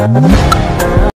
嗯。